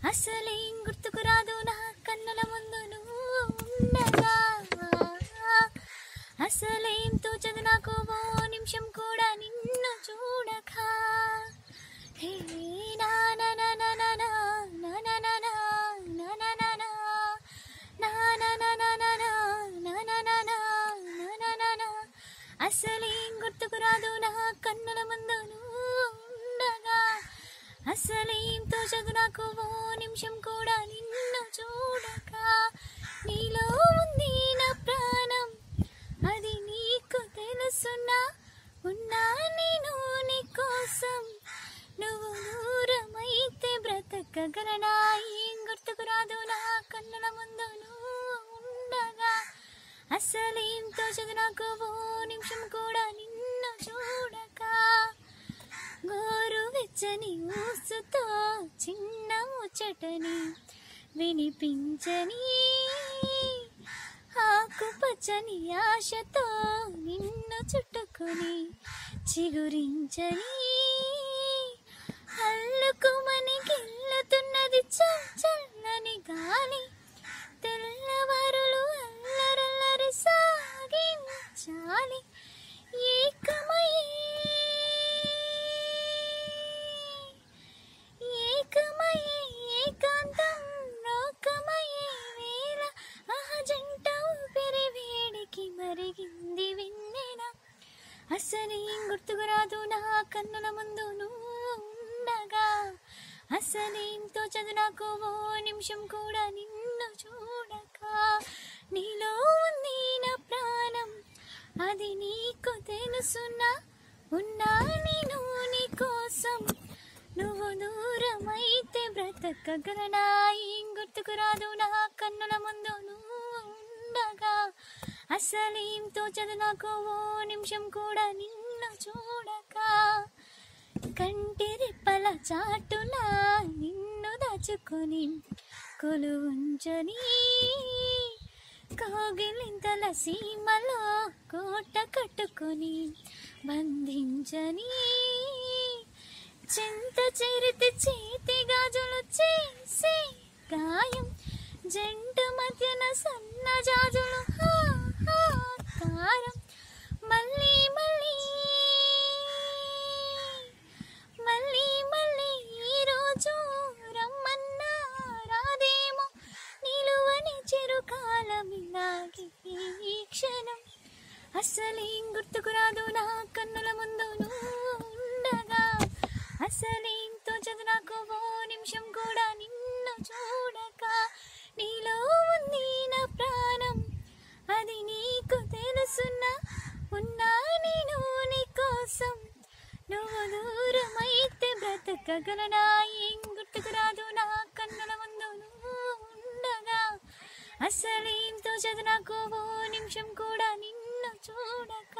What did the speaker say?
అసలేం గుర్తుకురాదు నా కన్నుల ముందు నువ్వు ఉండగా అసలేం తోచదు నాకు ఓ నిమిషం కూడా నిన్ను చూడక అసలేం గుర్తుకు రాదు నా కన్నుల ముందు ఉండగా అసలే తోచదు నాకు ఓ నిమిషం కూడా నిన్ను చూడక. నీలో ఉంది నా ప్రాణం. అది నీకు తెలుసున్నా ఉన్నా నేను నీ కోసం. నువ్వు దూరమైతే బ్రతకగలనా? ఏం గుర్తుకు రాదు నా కన్నుల ముందు నువ్వు ఉండగా. అసలేం తోచదు నాకు పచ్చని ఊసుతో చిన్న ముచ్చటని వినిపించని ఆకుపచ్చని ఆశతో నిన్ను చుట్టుకొని చిగురించని అల్లుకుమని గిల్లుతున్నది చల్లని గాలి. తెల్లవారులు అల్లరల్లరి సాగించాలి. అసలు ఏం గుర్తుకురాదు నా కన్నుల ముందు నువ్వు ఉండగా అసలేం తోచదు నాకు ఓ నిమిషం కూడా నిన్ను చూడక నీలో ఉంది నా ప్రాణం అది నీకు తెలుసునా ఉన్నా నేను నీ కోసం నువ్వు దూరమైతే బ్రతకగలనా ఏం గుర్తుకురాదు నా కన్నుల ముందు నువ్వు ఉండగా అసలేం తోచదు నాకు ఓ నిమిషం కూడా నిన్ను చూడక కంటి రెప్పల చాటున నిన్ను దాచుకొని కొలువుంచని. కోగిలింతల సీమలో కోట కట్టుకొని బంధించని. చింత చేరితే చేతి గాజులు చేసి గాయం జంట మధ్యన సన్న జాజులు తారం మళ్ళీ మళ్ళీ. మళ్ళీ మళ్ళీ ఈరోజు రమ్మన్నా రాదేమో. నిలువని చిరుకాలం ఇలాగే ఈ క్షణం. అసలేం గుర్తుకు రాదు నా కన్ను దూరమైతే బ్రతకగలనా? ఏం గుర్తుకు రాదు నా కన్నుల ముందు ఉండగా. అసలేం తోచదు నాకు ఓ నిమిషం కూడా నిన్ను చూడక.